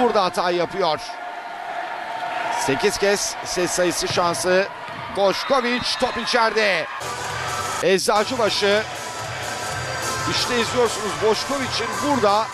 burada hata yapıyor. 8 kez ses sayısı şansı. Boşkovic top içeride. Eczacıbaşı. İşte izliyorsunuz Boşkovic'in burada